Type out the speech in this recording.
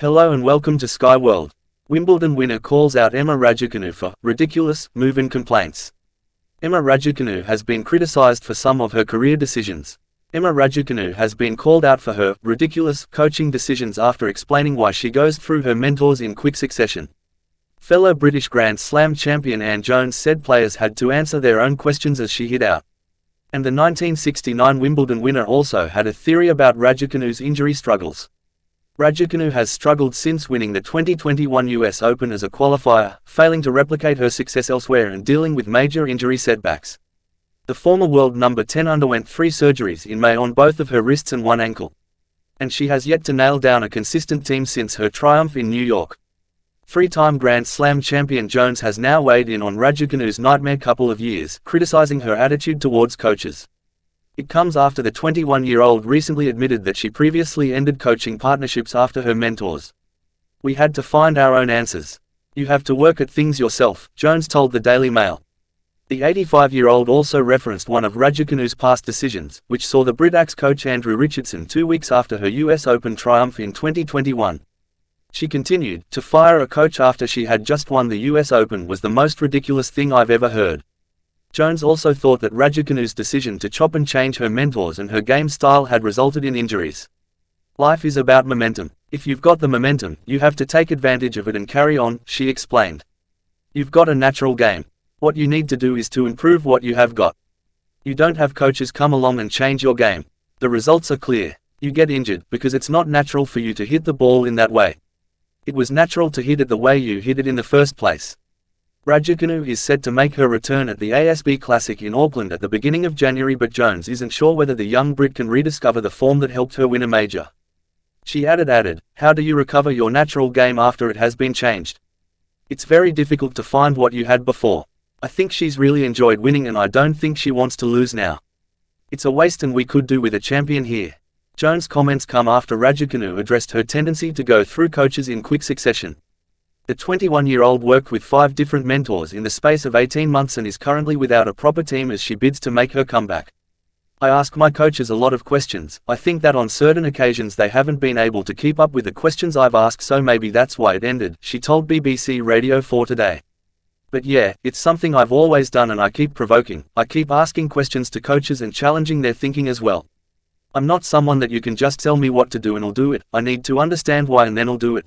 Hello and welcome to Sky World. Wimbledon winner calls out Emma Raducanu for ridiculous move-in complaints. Emma Raducanu has been criticized for some of her career decisions. Emma Raducanu has been called out for her ridiculous coaching decisions after explaining why she goes through her mentors in quick succession. Fellow British Grand Slam champion Ann Jones said players had to answer their own questions as she hit out. And the 1969 Wimbledon winner also had a theory about Raducanu's injury struggles. Raducanu has struggled since winning the 2021 US Open as a qualifier, failing to replicate her success elsewhere and dealing with major injury setbacks. The former world number 10 underwent three surgeries in May on both of her wrists and one ankle. And she has yet to nail down a consistent team since her triumph in New York. Three-time Grand Slam champion Jones has now weighed in on Raducanu's nightmare couple of years, criticizing her attitude towards coaches. It comes after the 21-year-old recently admitted that she previously ended coaching partnerships after her mentors. We had to find our own answers. You have to work at things yourself, Jones told the Daily Mail. The 85-year-old also referenced one of Raducanu's past decisions, which saw the Brit axe coach Andrew Richardson two weeks after her US Open triumph in 2021. She continued, to fire a coach after she had just won the US Open was the most ridiculous thing I've ever heard. Jones also thought that Raducanu's decision to chop and change her mentors and her game style had resulted in injuries. Life is about momentum. If you've got the momentum, you have to take advantage of it and carry on, she explained. You've got a natural game. What you need to do is to improve what you have got. You don't have coaches come along and change your game. The results are clear. You get injured because it's not natural for you to hit the ball in that way. It was natural to hit it the way you hit it in the first place. Raducanu is set to make her return at the ASB Classic in Auckland at the beginning of January but Jones isn't sure whether the young Brit can rediscover the form that helped her win a major. She added added, how do you recover your natural game after it has been changed? It's very difficult to find what you had before. I think she's really enjoyed winning and I don't think she wants to lose now. It's a waste and we could do with a champion here. Jones' comments come after Raducanu addressed her tendency to go through coaches in quick succession. The 21-year-old worked with five different mentors in the space of 18 months and is currently without a proper team as she bids to make her comeback. I ask my coaches a lot of questions, I think that on certain occasions they haven't been able to keep up with the questions I've asked so maybe that's why it ended, she told BBC Radio 4 Today. But yeah, it's something I've always done and I keep provoking, I keep asking questions to coaches and challenging their thinking as well. I'm not someone that you can just tell me what to do and I'll do it, I need to understand why and then I'll do it.